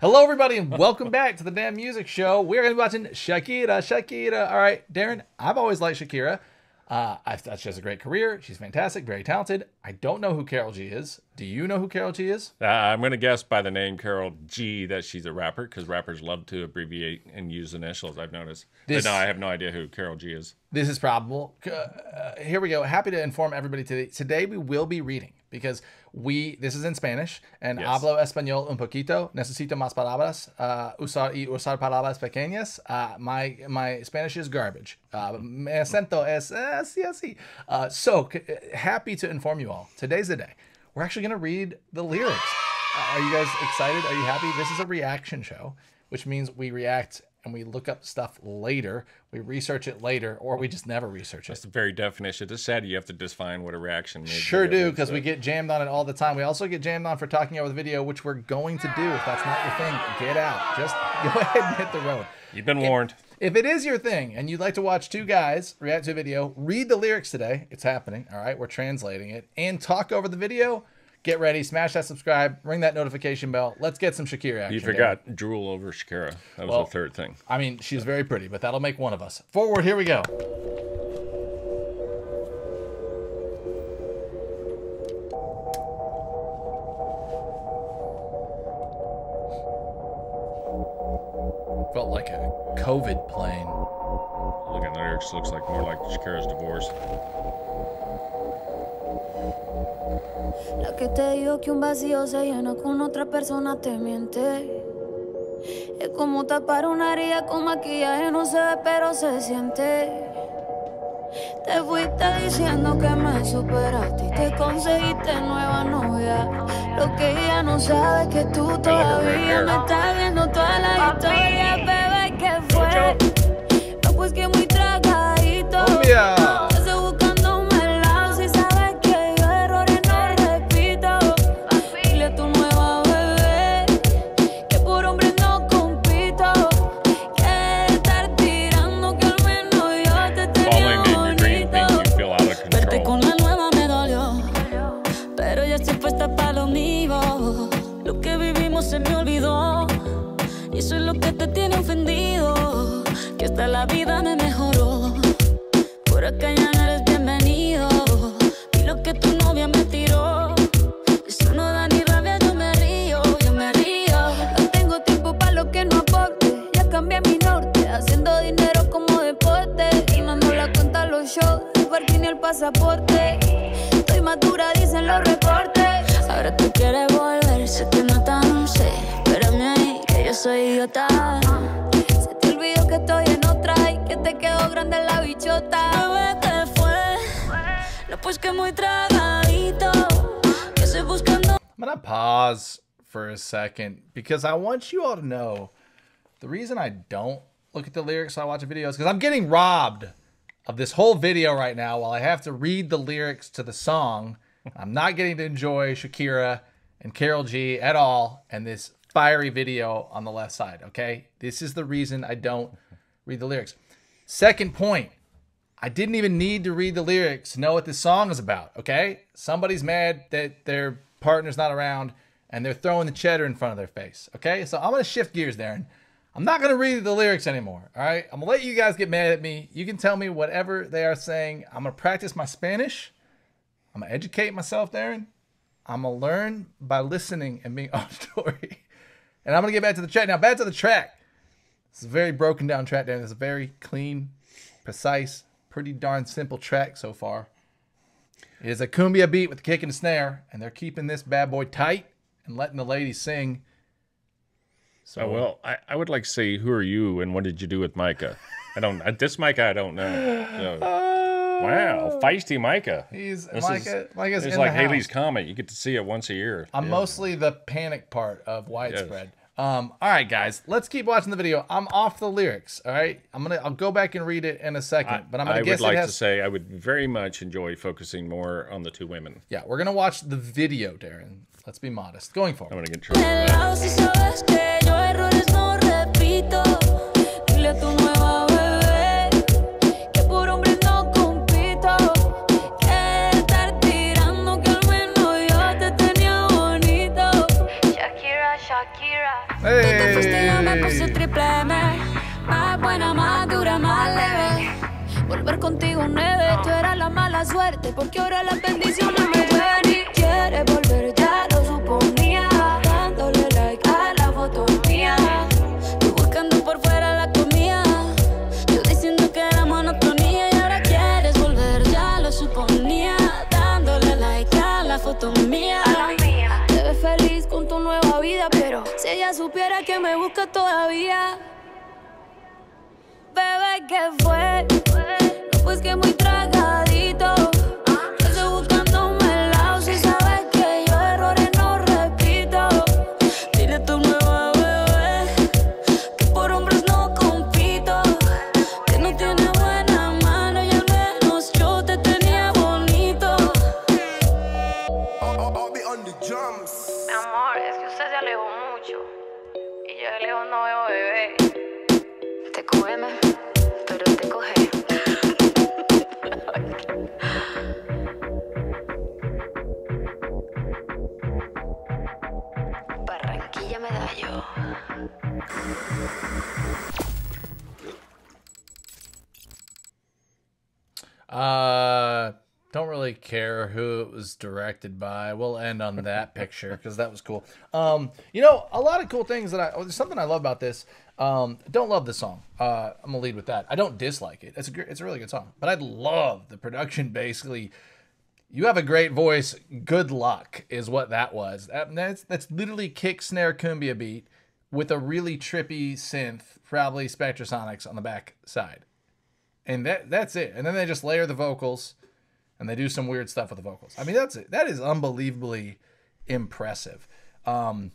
Hello, everybody, and welcome back to the DAM Music Show. We're going to be watching Shakira. Shakira. All right, Darren, I've always liked Shakira. Uh, I thought she has a great career. She's fantastic, very talented. I don't know who Karol G is. Do you know who Karol G is? Uh, I'm going to guess by the name Karol G that she's a rapper because rappers love to abbreviate and use initials, I've noticed. This- but no, I have no idea who Karol G is. This is probable. Uh, here we go. Happy to inform everybody today. Today we will be reading because we this is in Spanish and Yes. hablo español un poquito. Necesito más palabras. Uh, usar y usar palabras pequeñas. Uh, my my Spanish is garbage. Uh, me acento es eh, así así. Uh, so c- happy to inform you all. Today's the day. We're actually gonna read the lyrics. Uh, are you guys excited? Are you happy? This is a reaction show, which means we react and we look up stuff later. We research it later, or we just never research it. That's the very definition. It's sad you have to define what a reaction means. Sure do, because we get jammed on it all the time. We also get jammed on for talking over the video, which we're going to do. If that's not your thing, get out. Just go ahead and hit the road. You've been warned. If it is your thing and you'd like to watch two guys react to a video, read the lyrics today. It's happening. All right, we're translating it and talk over the video. Get ready, smash that subscribe, ring that notification bell. Let's get some Shakira action. You forgot drool over Shakira. That was Well- the third thing. I mean, she's very pretty, but that'll make one of us. Forward, here we go. Like more like Shakira's divorce. La que te dijo que un vacío se llena con otra persona te miente. Es como tapar una herida con maquillaje, no se ve pero se siente. Te fuiste diciendo que me superaste y te conseguiste nueva novia. Lo que ella no sabe es que tú todavía me estás viendo toda la historia, bebé, ¿qué fue? No, pues que muy la vida me mejoró, por acá ya no eres bienvenido. Y lo que tu novia me tiró, eso no da ni rabia, yo me río, yo me río. No tengo tiempo para lo que no aporte, ya cambié mi norte, haciendo dinero como deporte. Y no ando la cuenta los shows, el y el pasaporte. Estoy madura, dicen los reportes. Ahora tú quieres volver, sé que no tan sé. Espérame ahí, que yo soy idiota. Pues que muy tragadito. Que estoy buscando. I'm gonna pause for a second because I want you all to know the reason I don't look at the lyrics while I watch a video is because I'm getting robbed of this whole video right now while I have to read the lyrics to the song. I'm not getting to enjoy Shakira and Karol G at all and this fiery video on the left side. Okay, this is the reason I don't read the lyrics. Second point. I didn't even need to read the lyrics to know what this song is about, okay? Somebody's mad that their partner's not around and they're throwing the cheddar in front of their face, okay? So I'm gonna shift gears, Darren. I'm not gonna read the lyrics anymore, all right? I'm gonna let you guys get mad at me. You can tell me whatever they are saying. I'm gonna practice my Spanish. I'm gonna educate myself, Darren. I'm gonna learn by listening and being auditory. And I'm gonna get back to the track. Now, back to the track. It's a very broken down track, Darren. It's a very clean, precise, pretty darn simple track so far. It is a cumbia beat with the kick and the snare, and they're keeping this bad boy tight and letting the ladies sing. So Oh, well, I, I would like to say, who are you and what did you do with Micah? I don't, uh, this Micah, I don't know. So, wow, feisty Micah. he's This Micah. Micah's It's like Halley's. Comet. You get to see it once a year. I'm Yeah. mostly the panic part of widespread. Um, all right, guys, let's keep watching the video. I'm off the lyrics. All right, I'm gonna I'll go back and read it in a second, but I'm gonna I guess would like it has. to say I would very much enjoy focusing more on the two women. yeah, we're gonna watch the video, Darren. Let's be modest. Going I'm going to get Tú te fuiste y yo me puse triple M. Más buena, más dura, más leve. Volver contigo nueve, tú eras la mala suerte. Porque ahora las bendiciones me supiera que me busca todavía. Bebé, ¿qué fue? No, pues que muy tragadito. Yo estoy buscándome el lado. Si sabes que yo errores no repito. Dile a tu nueva bebé que por hombres no compito. Que no tiene buena mano y al menos yo te tenía bonito. Mi amor, es que usted se alejó mucho. Y yo de lejos no veo bebé. Te come, pero te coge. Barranquilla medallo. Uh, don't really care who it was directed by. We'll end on that picture because that was cool. Um, you know, a lot of cool things that I oh, there's something I love about this. Um, don't love the song. Uh, I'm gonna lead with that. I don't dislike it. It's a it's a really good song, but I love the production. Basically, you have a great voice. Good luck is what that was. That, that's that's literally kick snare cumbia beat with a really trippy synth, probably Spectrasonics on the back side and that that's it. And then they just layer the vocals, and they do some weird stuff with the vocals. I mean, that's it. That is unbelievably impressive. Um,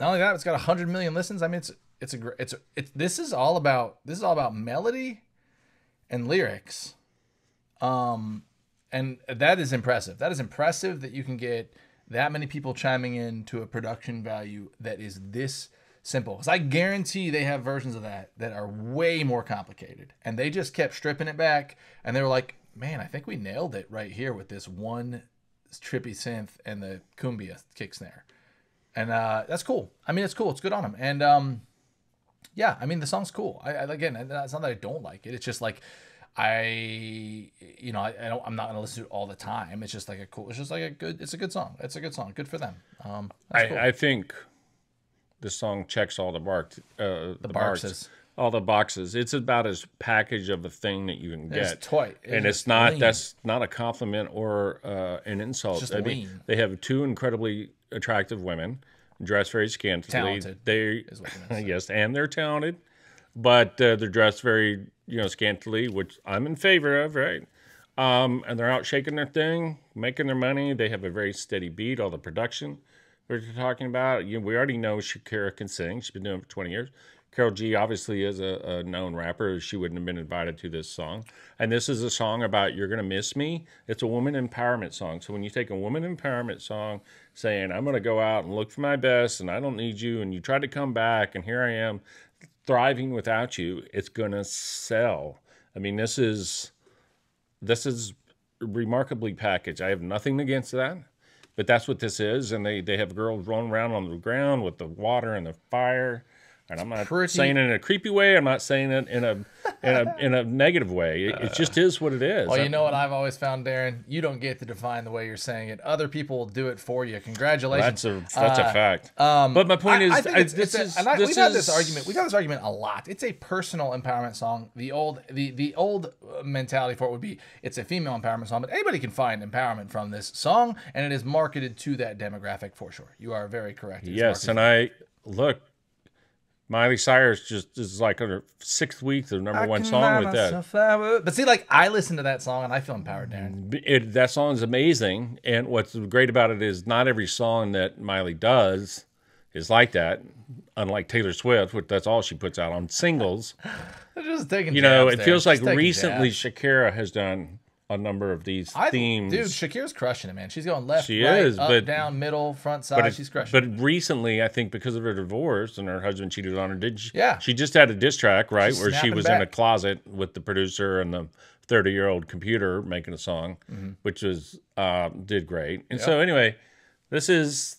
not only that, it's got hundred million listens. I mean, it's it's a it's it's this is all about this is all about melody and lyrics. Um, and that is impressive. That is impressive that you can get that many people chiming in to a production value that is this simple. Because I guarantee they have versions of that that are way more complicated, and they just kept stripping it back, and they were like, "Man, I think we nailed it right here with this one trippy synth and the cumbia kick snare." And uh, that's cool. I mean, it's cool. It's good on them. And um, yeah, I mean the song's cool. I, I again, it's not that I don't like it. It's just like I, you know, I, I don't. I'm not gonna listen to it all the time. It's just like a cool. It's just like a good. It's a good song. It's a good song. Good for them. Um, I, cool. I think the song checks all the bark, uh, the, barks, boxes. All the boxes. It's about as package of a thing that you can It's get. toy. It's and it's not. lean. That's not a compliment or uh, an insult. just I mean, they have two incredibly attractive women, dressed very scantily. Talented, They is what you meant to say. yes, and they're talented, but uh, they're dressed very you know scantily, which I'm in favor of, right? Um, and they're out shaking their thing, making their money. They have a very steady beat. All the production we're talking about. You know, we already know Shakira can sing. She's been doing it for 20 years. Karol G obviously is a, a known rapper. She wouldn't have been invited to this song. And this is a song about "You're Gonna Miss Me." It's a woman empowerment song. So when you take a woman empowerment song, saying "I'm gonna go out and look for my best, and I don't need you," and you try to come back, and here I am, thriving without you, it's gonna sell. I mean, this is this is remarkably packaged. I have nothing against that, but that's what this is. And they they have girls rolling around on the ground with the water and the fire. And I'm not Pretty- saying it in a creepy way. I'm not saying it in a in a in a negative way. It, it just is what it is. Well, you know what I've always found, Darren. You don't get to define the way you're saying it. Other people will do it for you. Congratulations. that's a that's a Uh, fact. Um, but my point I, is, I think I- it's, this it's a- is and this we've had this argument. We've had this argument a lot. It's a personal empowerment song. The old the the old uh, mentality for it would be it's a female empowerment song, but anybody can find empowerment from this song, and it is marketed to that demographic for sure. You are very correct. Is Yes, and I look. Miley Cyrus just is like her sixth week, the number one song with that. But see, like I listen to that song and I feel empowered, Darren. It, that song is amazing, and what's great about it is not every song that Miley does is like that. Unlike Taylor Swift, which that's all she puts out on singles. Just taking. You know, it there. feels like recently jabs. Shakira has done a number of these I, themes. dude, Shakira's crushing it, man. She's going left, She right, is, up, but- down, middle, front, side. it- she's crushing. But it. recently, I think because of her divorce and her husband cheated on her, did she? Yeah. She just had a diss track, right, She's where she was in a closet with the producer and the thirty-year-old computer making a song, Mm-hmm. which was uh, did great. And so anyway, this is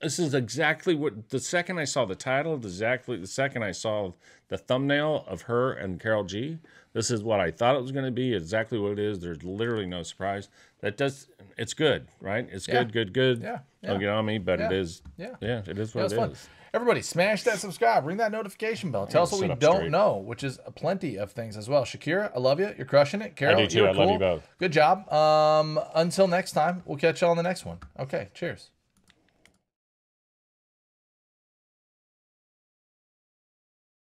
this is exactly what the second I saw the title, exactly the second I saw the thumbnail of her and Karol G. This is what I thought it was going to be. Exactly what it is. There's literally no surprise. That does. It's good, right? It's Yeah. good, good, good. Yeah, Don't get on me, but it Yeah. is. Yeah. Yeah, it is what it fun. is. Everybody, smash that subscribe, ring that notification bell. Tell us what we don't straight. know, which is plenty of things as well. Shakira, I love you. You're crushing it. Karol, do too. I love you both. Good job. Um, until next time, we'll catch you on the next one. Okay, cheers.